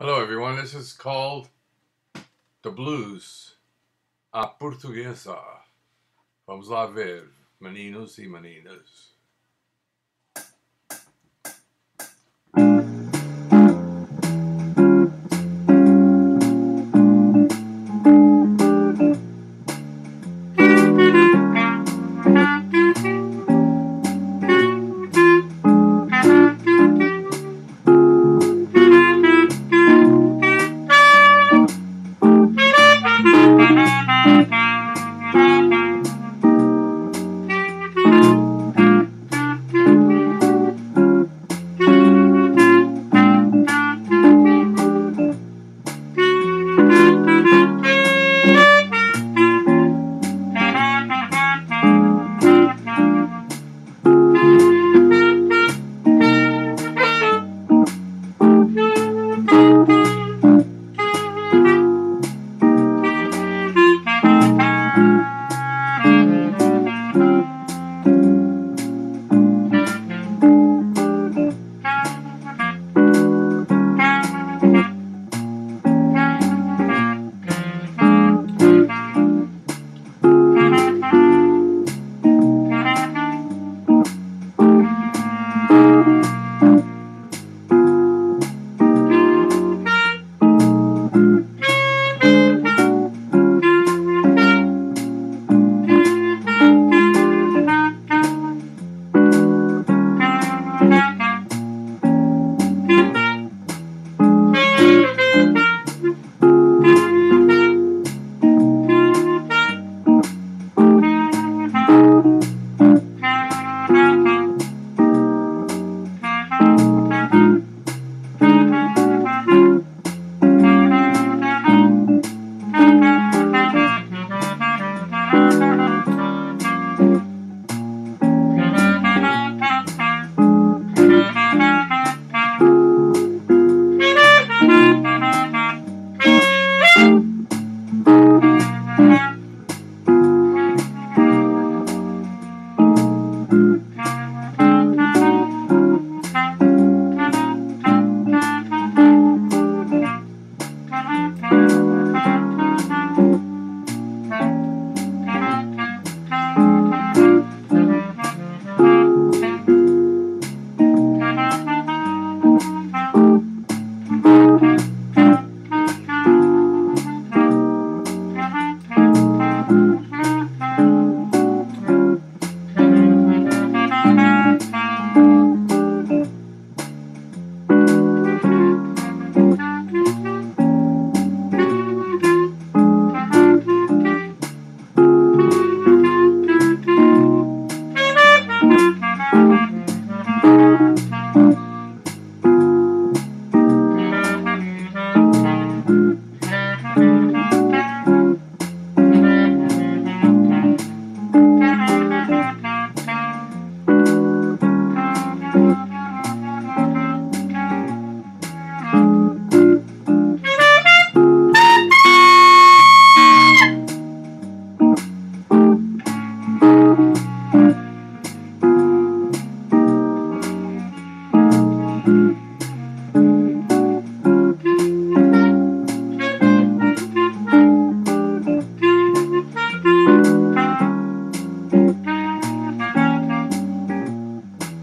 Hello, everyone. This is called The Blues, a Portuguesa. Vamos lá ver, meninos e meninas.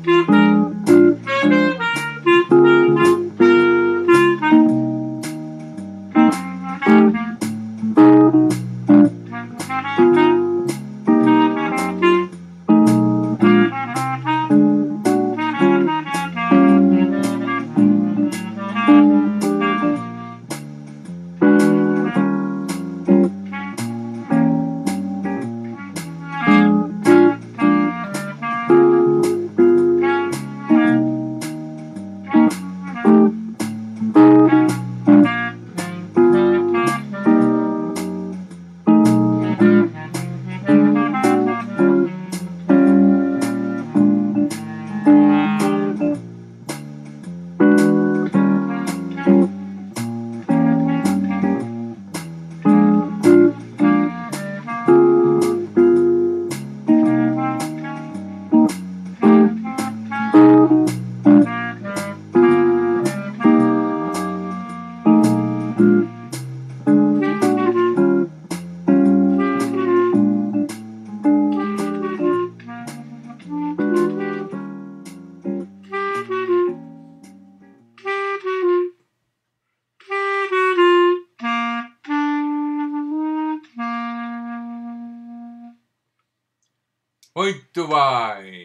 Mm-hmm. Muito bem!